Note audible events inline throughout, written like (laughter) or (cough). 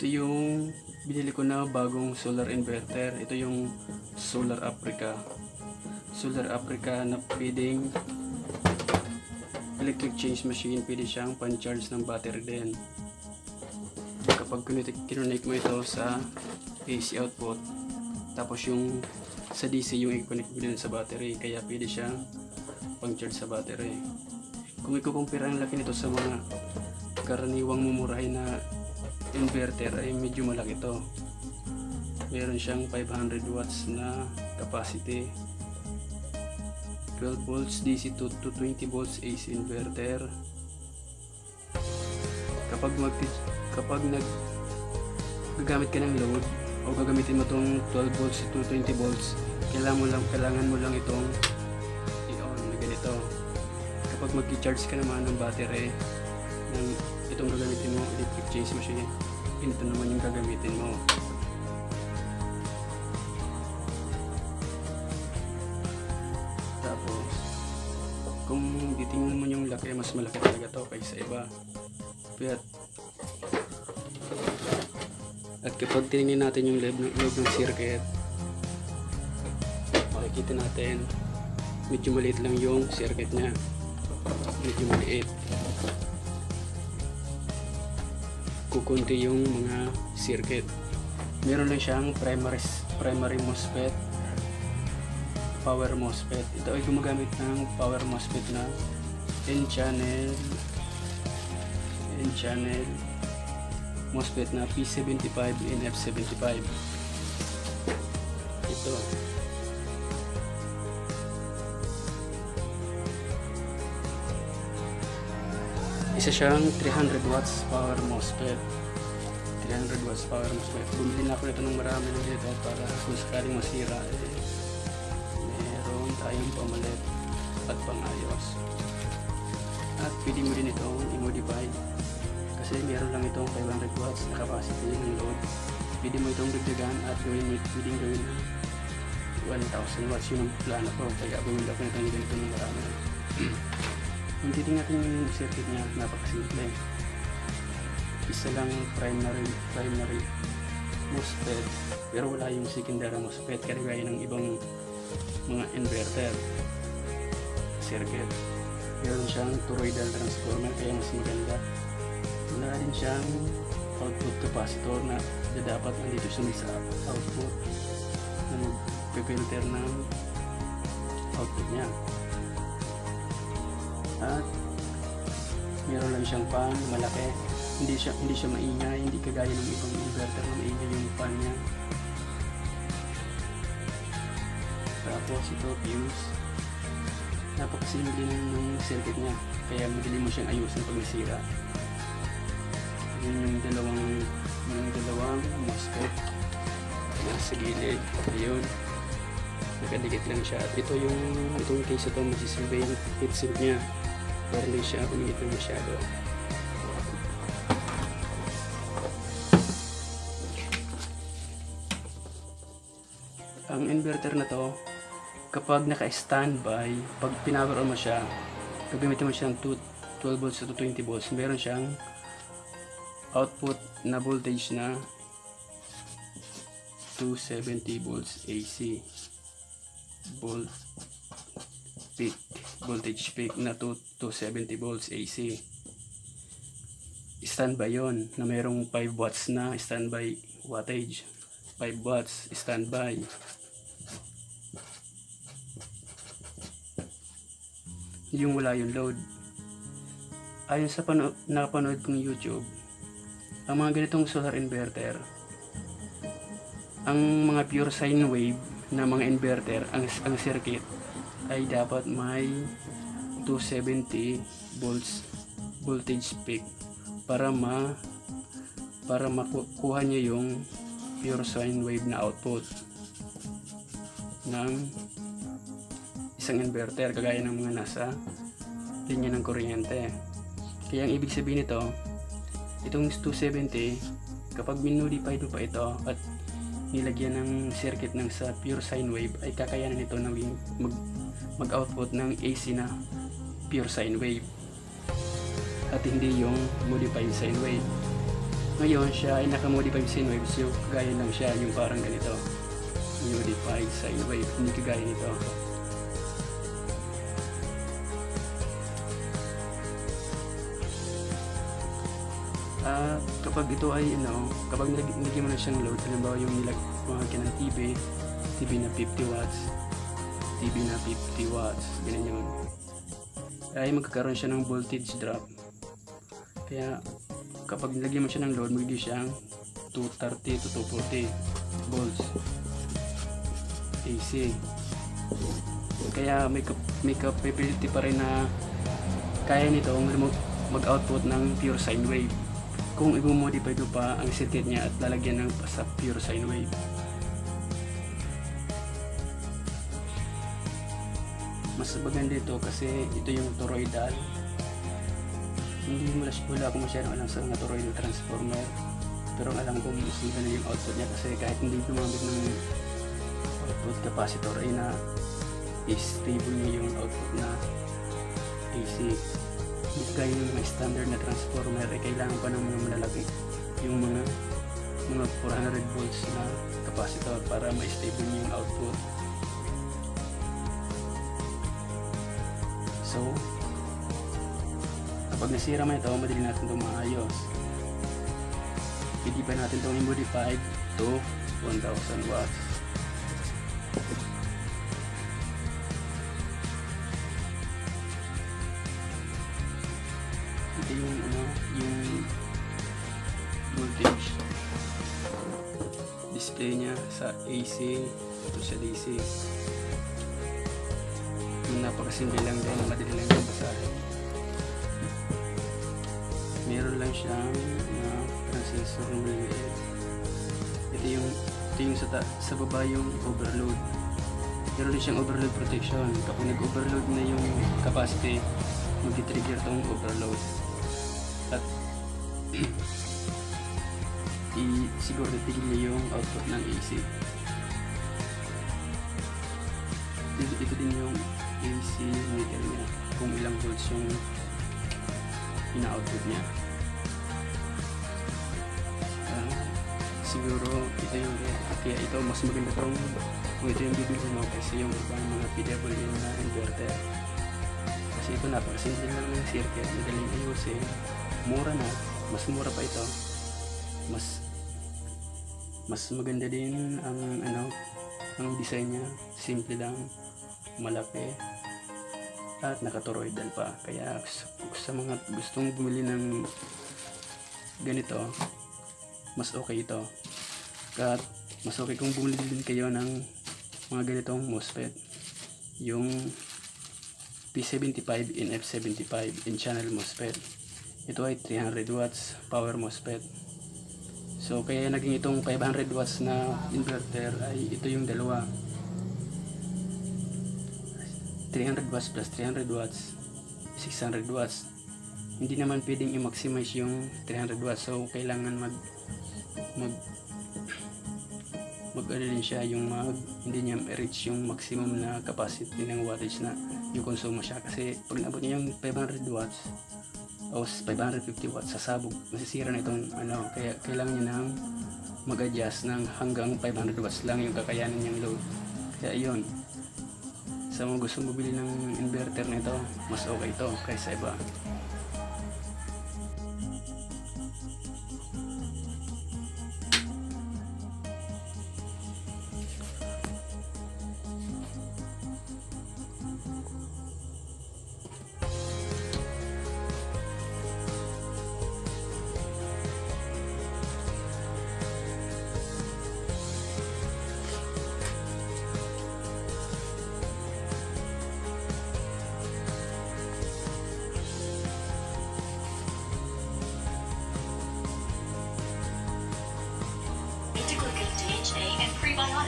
Ito yung binili ko na bagong solar inverter. Ito yung Solar Africa. Solar Africa na pwedeng electric change machine. Pwede siyang pan-charge ng battery din. Kapag kinonect mo ito sa AC output, tapos yung sa DC yung i-connect mo din sa battery. Kaya pwede siyang pang-charge sa battery. Kung ikukumpira ang laki nito sa mga karaniwang mumurahin na inverter ay medyo malaki to. Meron siyang 500 watts na capacity. 12 volts DC to, to 20 volts AC inverter. Kapag mag kapag nag gagamit ka ng load o gagamitin mo tong 12 volts to 20 volts kailangan mo lang kailangan mo lang itong i-on na ganito. Kapag mag-charge ka naman ng battery ng itong gagamitin mo electric change machine ito naman yung gagamitin mo. Tapos kung titingnan mo yung laki mas malaki talaga to kaysa iba. But, at kapag tinignan natin yung loob ng, loob ng circuit makikita natin medyo maliit lang yung circuit nya medyo maliit kukunti yung mga circuit. Meron lang siyang primary primary MOSFET power MOSFET. Ito ay gumagamit ng power MOSFET na N channel N channel MOSFET na P75 NF75 ito isa siyang 300 watts power MOSFET. 300 watts power MOSFET. Bumili na ako nito ng marami ng dito para kung sakaling masira eh, meron tayong pamalit at pangayos. At pwede mo din itong i-modify kasi meron lang itong 500 watts na capacity ng load. Pwede mo itong dagdagan at gawin mo pwedeng gawin 1000 watts. Yun ang plano ko. Kaya bumili ako nito ng ganito ng marami (clears throat) kung titingnan natin yung circuit niya, napakasimple. Isa lang primary, primary MOSFET, pero wala yung secondary MOSFET, kaya ng ibang mga inverter circuit. Meron siyang toroidal transformer, kaya mas maganda. Wala din siyang output capacitor na dapat nandito siya sa output na mag-filter ng output niya at meron lang siyang fan malaki. Hindi siya hindi siya maingay hindi kagaya ng ibang inverter na maingay yung fan niya. Tapos ito fuse. Napakasimple ng circuit niya. Kaya madali mo siyang ayusin pag nasira. Yun yung dalawang yung dalawang MOSFET nasa gilid. Ayun. Nakadikit lang siya. At ito yung itong case ito masisilbi yung heatsink niya para hindi siya umingit na masyado. Ang inverter na to kapag naka-standby pag pinower mo siya gagamitin mo siya ng 12 volts to 20 volts. Meron siyang output na voltage na 270 volts AC volt voltage peak na 2 270 volts AC standby yon na mayroong 5 watts na standby wattage. 5 watts standby. Yung wala yung load. Ayon sa pano napanood kong youtube ang mga ganitong solar inverter ang mga pure sine wave na mga inverter ang, ang circuit ay dapat may 270 volts voltage peak para ma para makuha niya yung pure sine wave na output ng isang inverter kagaya ng mga nasa linya ng kuryente. Kaya ang ibig sabihin nito itong 270 kapag minodified mo pa ito at nilagyan ng circuit ng sa pure sine wave ay kakayanan nito na mag, mag-output ng AC na pure sine wave at hindi yung modified sine wave Ngayon, siya ay naka-modified sine waves. Yung kagaya lang siya, yung parang ganito. Modified sine wave. Hindi kagaya nito. Ah, kapag ito ay ano, kapag nilag- nilagyan mo na siyang load, halimbawa yung nilag mga ka ng TV, TV na 50 watts, TV na 50 watts, ganyan yun. Ay magkakaroon siya ng voltage drop. Kaya kapag nilagyan mo siya ng load, magiging siyang 230 to 240 volts AC. Kaya may, may capability pa rin na kaya nito mag-output ng pure sine wave kung i-modify ko pa ang circuit niya at lalagyan ng sa pure sine wave. Mas maganda ito kasi ito yung toroidal. Hindi mo wala akong masyadong alam sa mga toroidal transformer. Pero alam ko mas maganda yung output niya kasi kahit hindi gumamit ng output capacitor ay na stable niya yung output na AC gaya ng mga standard na transformer ay kailangan pa ng mga malalaki yung mga mga 400 volts na capacitor para ma-stable yung output so kapag nasira man ito madali natin itong maayos pwede pa natin itong i-modify to 1000 watts ito yung ano yung voltage. Display niya sa AC ito sa DC yung napakasimple lang din madali lang yung basahin. Meron lang siyang uh, transistor na maliliit. Ito yung ito yung sa, ta- sa baba yung overload. Meron din siyang overload protection. Kapag nag-overload na yung capacity mag-trigger tong overload at (clears throat) i siguro titigil niya yung output ng AC ito, ito din yung AC meter niya kung ilang volts yung ina-output niya. Uh, siguro ito yung kaya ito mas maganda tong kung ito yung bibili mo kasi yung ibang mga PWM na inverter kasi ito napakasimple lang ng circuit madaling ayusin mura na. Mas mura pa ito. Mas mas maganda din ang ano ang design niya. Simple lang malaki at nakatoroidal pa. Kaya sa, sa mga gustong bumili ng ganito mas okay ito. At mas okay kung bumili din kayo ng mga ganitong MOSFET. Yung P75 in F75 in channel MOSFET ito ay 300 watts power MOSFET. So kaya naging itong 500 watts na inverter ay ito yung dalawa. 300 watts plus 300 watts 600 watts. Hindi naman pwedeng i-maximize yung 300 watts. So kailangan mag mag mag ano siya yung mag hindi niya reach yung maximum na capacity ng wattage na yung konsumo siya. Kasi pag naabot niya yung 500 watts o 550 watts sasabog masisira na itong ano kaya kailangan niya nang mag-adjust ng hanggang 500 watts lang yung kakayanin niyang load. Kaya yun sa mga gusto mabili ng inverter nito mas okay ito kaysa iba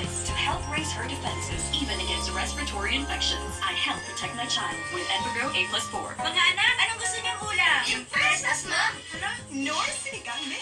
prebiotics to help raise her defenses even against respiratory infections. I help protect my child with Envigo A plus 4. Mga anak, anong gusto niyong ulam? Yung princess, ma'am! Hala, North Sinigang Mix.